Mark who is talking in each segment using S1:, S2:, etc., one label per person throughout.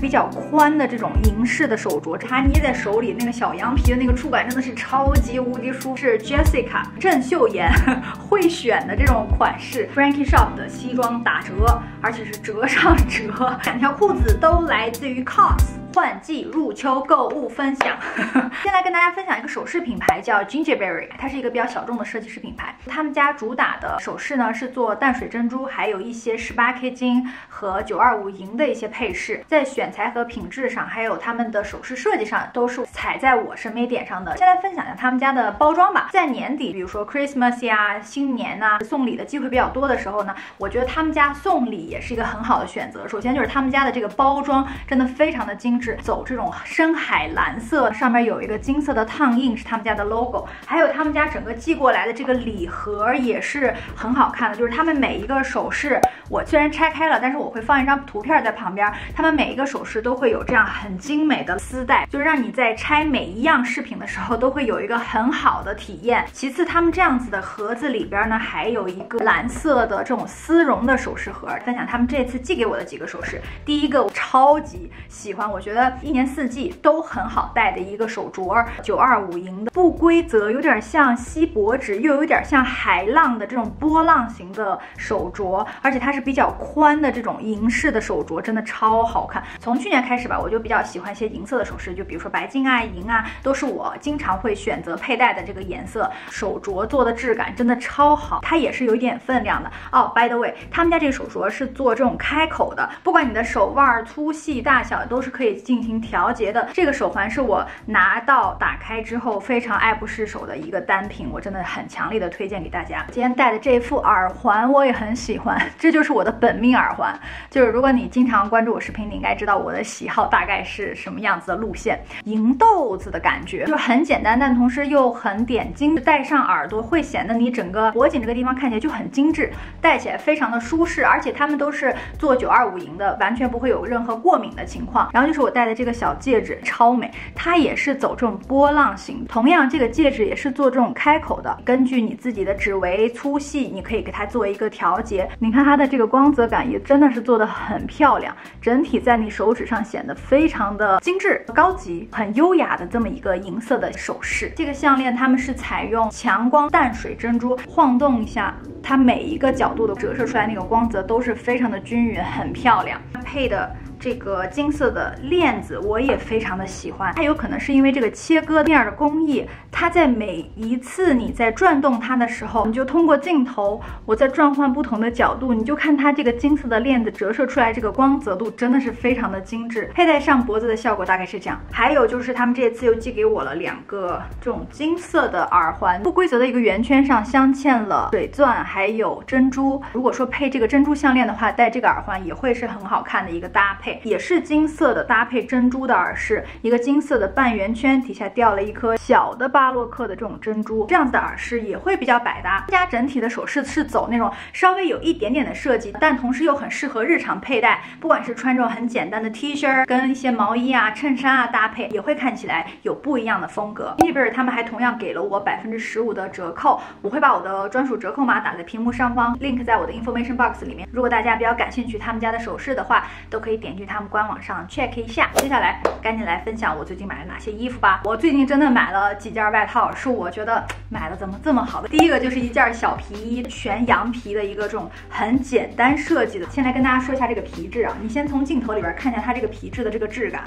S1: 比较宽的这种银饰的手镯，它捏在手里那个小羊皮的那个触感真的是超级无敌舒适。是 Jessica 郑秀妍会选的这种款式，Frankie Shop 的西装打折，而且是折上折。两条裤子都来自于 COS。换季入秋购物分享，先来跟大家分享一个首饰品牌，叫 Gingerberry，它是一个比较小众的设计师品牌。他们家主打的首饰呢是做淡水珍珠，还有一些十八 K 金和九二五银的一些配饰，在选材和品质上，还有他们的首饰设计上，都是踩在我审美点上的。先来分享一下他们家的包装吧。在年底，比如说 Christmas 呀、新年呐，送礼的机会比较多的时候呢，我觉得他们家送礼也是一个很好的选择。首先就是他们家的这个包装真的非常的精。走这种深海蓝色，上面有一个金色的烫印，是他们家的 logo。还有他们家整个寄过来的这个礼盒也是很好看的，就是他们每一个首饰，我虽然拆开了，但是我会放一张图片在旁边。他们每一个首饰都会有这样很精美的丝带，就是让你在拆每一样饰品的时候都会有一个很好的体验。其次，他们这样子的盒子里边呢，还有一个蓝色的这种丝绒的首饰盒。分享他们这次寄给我的几个首饰，第一个我超级喜欢，我觉得。觉得一年四季都很好戴的一个手镯，九二五银的不规则，有点像锡箔纸，又有点像海浪的这种波浪形的手镯，而且它是比较宽的这种银饰的手镯，真的超好看。从去年开始吧，我就比较喜欢一些银色的首饰，就比如说白金啊、银啊，都是我经常会选择佩戴的这个颜色。手镯做的质感真的超好，它也是有一点分量的哦。By the way，他们家这个手镯是做这种开口的，不管你的手腕粗细大小，都是可以。进行调节的这个手环是我拿到打开之后非常爱不释手的一个单品，我真的很强烈的推荐给大家。今天戴的这副耳环我也很喜欢，这就是我的本命耳环。就是如果你经常关注我视频，你应该知道我的喜好大概是什么样子的路线。银豆子的感觉，就很简单，但同时又很点睛。戴上耳朵会显得你整个脖颈这个地方看起来就很精致，戴起来非常的舒适，而且它们都是做九二五银的，完全不会有任何过敏的情况。然后就是我戴。的这个小戒指超美，它也是走这种波浪形。同样，这个戒指也是做这种开口的，根据你自己的指围粗细，你可以给它做一个调节。你看它的这个光泽感也真的是做的很漂亮，整体在你手指上显得非常的精致、高级、很优雅的这么一个银色的首饰。这个项链他们是采用强光淡水珍珠，晃动一下，它每一个角度的折射出来那个光泽都是非常的均匀，很漂亮。配的。这个金色的链子我也非常的喜欢，它有可能是因为这个切割面的工艺，它在每一次你在转动它的时候，你就通过镜头，我在转换不同的角度，你就看它这个金色的链子折射出来这个光泽度真的是非常的精致，佩戴上脖子的效果大概是这样。还有就是他们这次又寄给我了两个这种金色的耳环，不规则的一个圆圈上镶嵌了水钻还有珍珠，如果说配这个珍珠项链的话，戴这个耳环也会是很好看的一个搭配。也是金色的搭配珍珠的耳饰，一个金色的半圆圈，底下掉了一颗小的巴洛克的这种珍珠，这样子的耳饰也会比较百搭。他家整体的首饰是走那种稍微有一点点的设计，但同时又很适合日常佩戴，不管是穿这种很简单的 T 恤跟一些毛衣啊、衬衫啊搭配，也会看起来有不一样的风格。b 贝尔他们还同样给了我百分之十五的折扣，我会把我的专属折扣码打在屏幕上方，link 在我的 information box 里面。如果大家比较感兴趣他们家的首饰的话，都可以点。去他们官网上 check 一下。接下来赶紧来分享我最近买了哪些衣服吧。我最近真的买了几件外套，是我觉得买的怎么这么好的。第一个就是一件小皮衣，全羊皮的一个这种很简单设计的。先来跟大家说一下这个皮质啊，你先从镜头里边看一下它这个皮质的这个质感，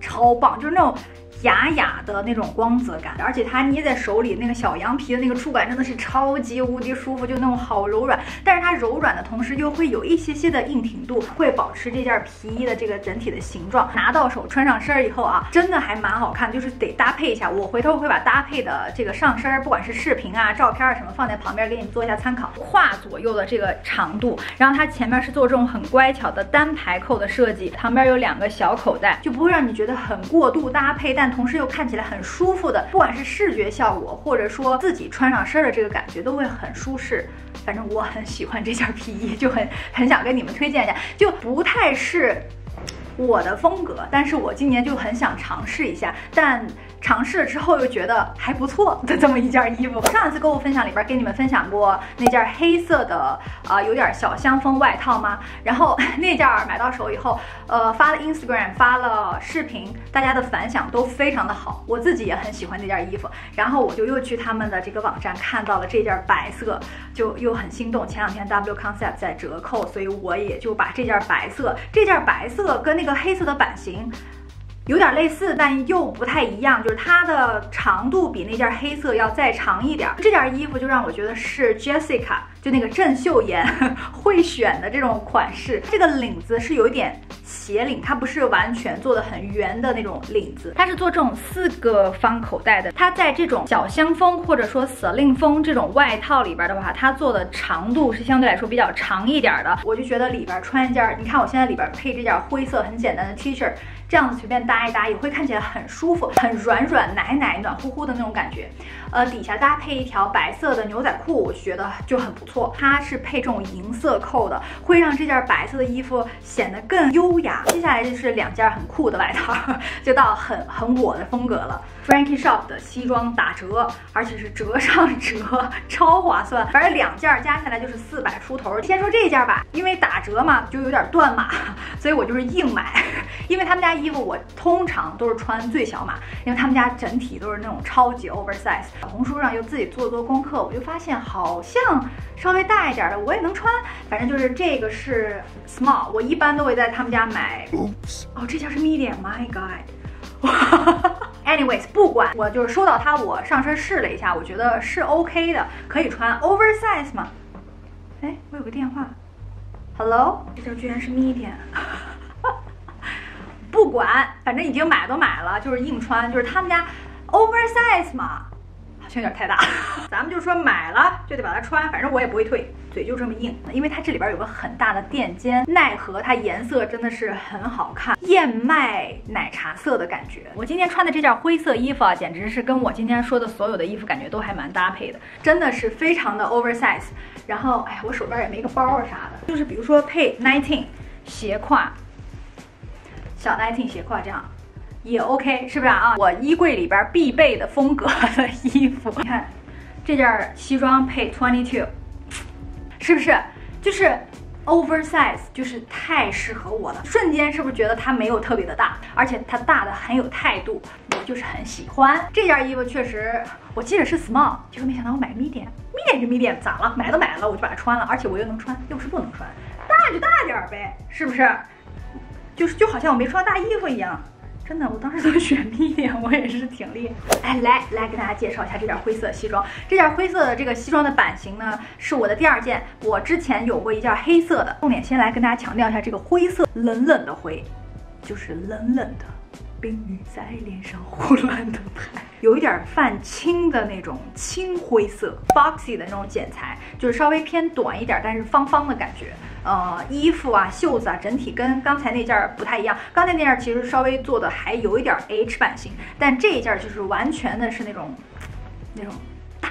S1: 超棒，就是那种。雅雅的那种光泽感，而且它捏在手里那个小羊皮的那个触感真的是超级无敌舒服，就那种好柔软。但是它柔软的同时又会有一些些的硬挺度，会保持这件皮衣的这个整体的形状。拿到手穿上身以后啊，真的还蛮好看，就是得搭配一下。我回头会把搭配的这个上身，不管是视频啊、照片啊什么，放在旁边给你们做一下参考。胯左右的这个长度，然后它前面是做这种很乖巧的单排扣的设计，旁边有两个小口袋，就不会让你觉得很过度搭配，但同时又看起来很舒服的，不管是视觉效果，或者说自己穿上身的这个感觉，都会很舒适。反正我很喜欢这件皮衣，就很很想跟你们推荐一下，就不太是。我的风格，但是我今年就很想尝试一下，但尝试了之后又觉得还不错的这么一件衣服。上一次购物分享里边给你们分享过那件黑色的啊，有点小香风外套吗？然后 那件买到手以后，呃，发了 Instagram，发了视频，大家的反响都非常的好，我自己也很喜欢那件衣服。然后我就又去他们的这个网站看到了这件白色，就又很心动。前两天 W Concept 在折扣，所以我也就把这件白色，这件白色跟那个黑色的版型。有点类似，但又不太一样，就是它的长度比那件黑色要再长一点。这件衣服就让我觉得是 Jessica，就那个郑秀妍 会选的这种款式。这个领子是有一点斜领，它不是完全做的很圆的那种领子，它是做这种四个方口袋的。它在这种小香风或者说 slim 风这种外套里边的话，它做的长度是相对来说比较长一点的。我就觉得里边穿一件，你看我现在里边配这件灰色很简单的 T 恤。这样子随便搭一搭也会看起来很舒服，很软软奶奶、暖乎乎的那种感觉。呃，底下搭配一条白色的牛仔裤，我觉得就很不错。错它是配这种银色扣的，会让这件白色的衣服显得更优雅。接下来就是两件很酷的外套，就到很很我的风格了。Frankie Shop 的西装打折，而且是折上折，超划算。反正两件加起来就是四百出头。先说这件吧，因为打折嘛，就有点断码，所以我就是硬买。因为他们家衣服我通常都是穿最小码，因为他们家整体都是那种超级 oversize。小红书上又自己做做功课，我就发现好像稍微大一点的我也能穿。反正就是这个是 small，我一般都会在他们家买。哦，这件是 medium，My God！Anyways，不管我就是收到它，我上身试了一下，我觉得是 OK 的，可以穿 oversize 嘛？哎，我有个电话，Hello，这件居然是 medium。不管，反正已经买都买了，就是硬穿，就是他们家 oversize 嘛。胸有点太大，咱们就说买了就得把它穿，反正我也不会退，嘴就这么硬。因为它这里边有个很大的垫肩，奈何它颜色真的是很好看，燕麦奶茶色的感觉。我今天穿的这件灰色衣服啊，简直是跟我今天说的所有的衣服感觉都还蛮搭配的，真的是非常的 oversize。然后，哎呀，我手边也没个包啊啥的，就是比如说配 nineteen 斜挎，小 nineteen 斜挎这样。也 OK，是不是啊？我衣柜里边必备的风格的衣服，你看这件西装配 twenty two，是不是？就是 oversize，就是太适合我了。瞬间是不是觉得它没有特别的大，而且它大的很有态度，我就是很喜欢这件衣服。确实，我记得是 small，结果没想到我买 medium，medium 就 medium，咋了？买都买了，我就把它穿了，而且我又能穿，又不是不能穿，大就大点呗，是不是？就是就好像我没穿大衣服一样。真的，我当时都选 medium，我也是挺厉害。哎，来来给大家介绍一下这件灰色西装。这件灰色的这个西装的版型呢，是我的第二件。我之前有过一件黑色的。重点先来跟大家强调一下，这个灰色冷冷的灰，就是冷冷的冰雨在脸上胡乱的拍，有一点泛青的那种青灰色，boxy 的那种剪裁，就是稍微偏短一点，但是方方的感觉。呃，衣服啊，袖子啊，整体跟刚才那件不太一样。刚才那件其实稍微做的还有一点 H 版型，但这一件就是完全的是那种那种大。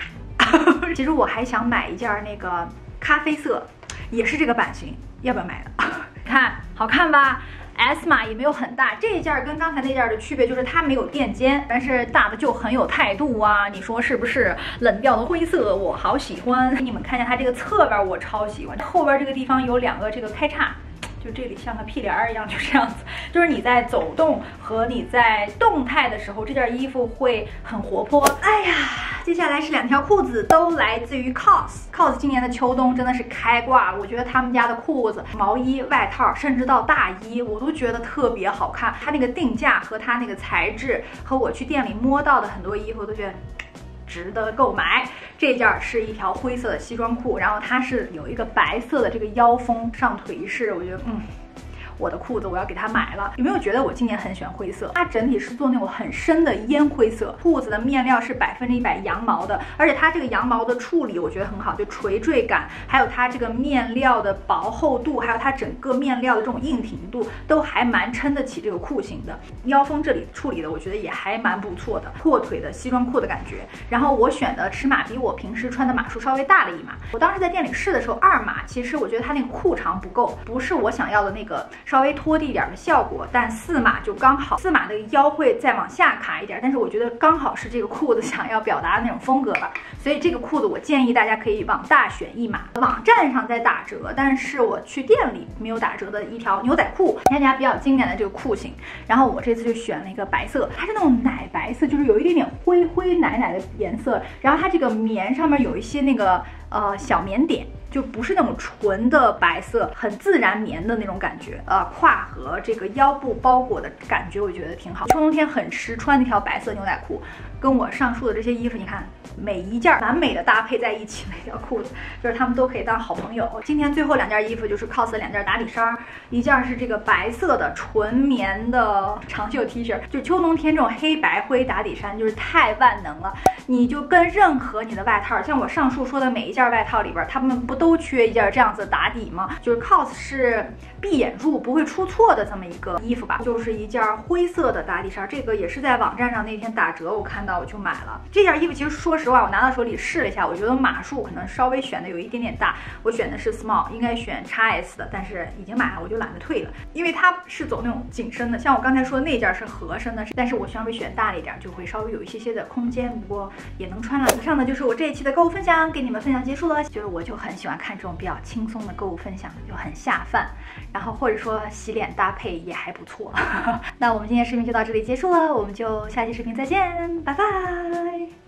S1: 其实我还想买一件那个咖啡色，也是这个版型，要不要买呢？看好看吧。S 码也没有很大，这一件跟刚才那件的区别就是它没有垫肩，但是大的就很有态度啊！你说是不是？冷调的灰色我好喜欢，给你们看一下它这个侧边，我超喜欢，后边这个地方有两个这个开叉。就这里像个屁帘儿一样，就这样子。就是你在走动和你在动态的时候，这件衣服会很活泼。哎呀，接下来是两条裤子，都来自于 COS。COS 今年的秋冬真的是开挂了，我觉得他们家的裤子、毛衣、外套，甚至到大衣，我都觉得特别好看。它那个定价和它那个材质，和我去店里摸到的很多衣服，都觉得。值得购买，这件儿是一条灰色的西装裤，然后它是有一个白色的这个腰封，上腿一试，我觉得嗯。我的裤子我要给它买了，有没有觉得我今年很喜欢灰色？它整体是做那种很深的烟灰色，裤子的面料是百分之一百羊毛的，而且它这个羊毛的处理我觉得很好，就垂坠感，还有它这个面料的薄厚度，还有它整个面料的这种硬挺度，都还蛮撑得起这个裤型的。腰封这里处理的我觉得也还蛮不错的，阔腿的西装裤的感觉。然后我选的尺码比我平时穿的码数稍微大了一码，我当时在店里试的时候二码，其实我觉得它那个裤长不够，不是我想要的那个。稍微拖地一点的效果，但四码就刚好，四码的腰会再往下卡一点，但是我觉得刚好是这个裤子想要表达的那种风格吧，所以这个裤子我建议大家可以往大选一码。网站上在打折，但是我去店里没有打折的一条牛仔裤，大家比较经典的这个裤型，然后我这次就选了一个白色，它是那种奶白色，就是有一点点灰灰奶奶的颜色，然后它这个棉上面有一些那个呃小棉点。就不是那种纯的白色，很自然棉的那种感觉，呃，胯和这个腰部包裹的感觉，我觉得挺好。秋冬天很实穿那条白色牛仔裤，跟我上述的这些衣服，你看每一件完美的搭配在一起，那条裤子就是他们都可以当好朋友。今天最后两件衣服就是 COS 两件打底衫，一件是这个白色的纯棉的长袖 T 恤，就秋冬天这种黑白灰打底衫就是太万能了。你就跟任何你的外套，像我上述说的每一件外套里边，他们不都缺一件这样子打底吗？就是 COS 是闭眼入不会出错的这么一个衣服吧，就是一件灰色的打底衫，这个也是在网站上那天打折，我看到我就买了这件衣服。其实说实话，我拿到手里试了一下，我觉得码数可能稍微选的有一点点大，我选的是 small，应该选 XS 的，但是已经买了，我就懒得退了，因为它是走那种紧身的，像我刚才说的那件是合身的，但是我稍微选大了一点，就会稍微有一些些的空间，不过。也能穿了。以上呢就是我这一期的购物分享，给你们分享结束了。就是我就很喜欢看这种比较轻松的购物分享，就很下饭，然后或者说洗脸搭配也还不错。那我们今天视频就到这里结束了，我们就下期视频再见，拜拜。